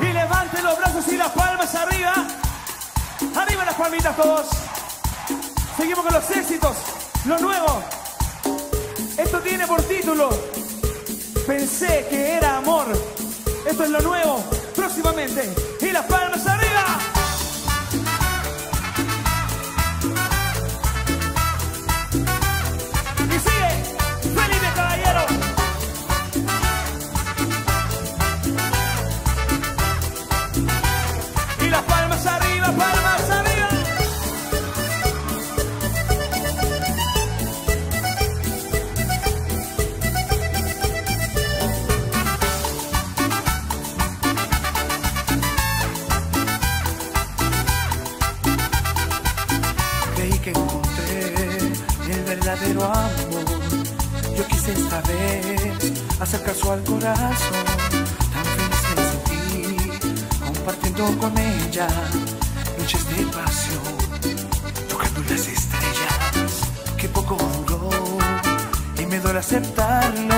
Y levanten los brazos y las palmas arriba. Arriba las palmitas todos. Seguimos con los éxitos, lo nuevo. Esto tiene por título Pensé que era amor. Esto es lo nuevo, próximamente. Y las palmas verdadero amor. Yo quise esta vez hacer caso al corazón. Tan feliz me sentí compartiendo con ella noches de pasión, tocando las estrellas. Que poco duró y me duele aceptarlo.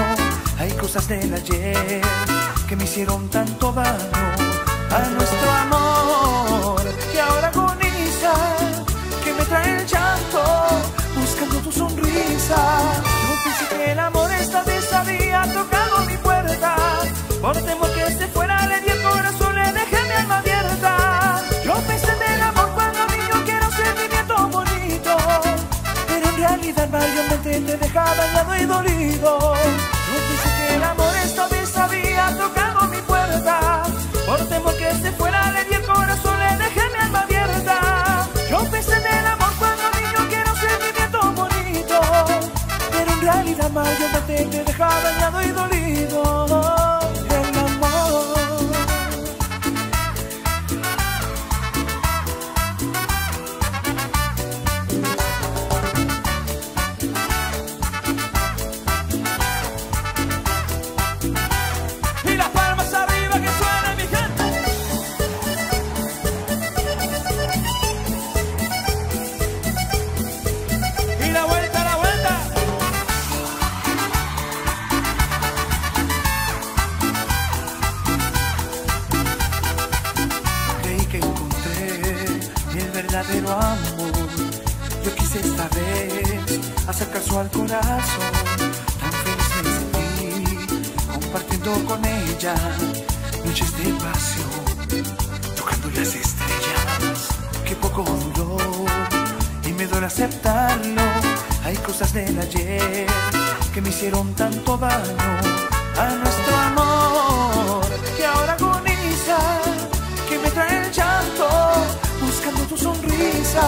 Hay cosas del ayer que me hicieron tanto daño a nuestro amor que ahora agoniza que me trae el llanto realidad mayormente te deja dañado y dolido. Yo pensé que el amor esta vez había tocado mi puerta. Por temor que se fuera, le di el corazón, le dejé mi alma abierta. Yo pensé en el amor cuando a mí yo quiero sentimiento bonito. Pero en realidad mayormente te deja dañado y dolido. Amor. Yo quise esta vez hacer caso al corazón. Tan feliz me sentí compartiendo con ella noches de pasión, tocando las estrellas. Que poco duró y me duele aceptarlo. Hay cosas del ayer que me hicieron tanto daño a nuestro amor Yo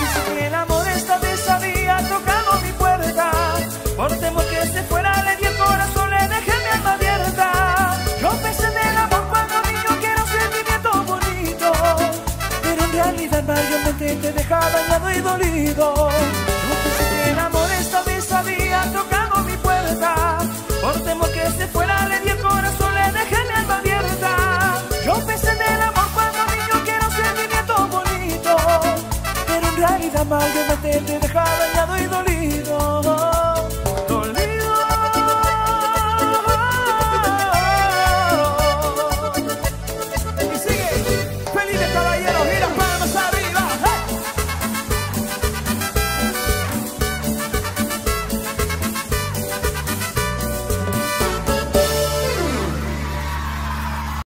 pensé que el amor esta vez había tocado mi puerta. Por temor que se fuera, le di el corazón, le dejé mi alma abierta. Yo pensé en el amor cuando a mí yo quiero sentimiento bonito. Pero en realidad mayormente te deja dañado y dolido. Amalgamate into the harmony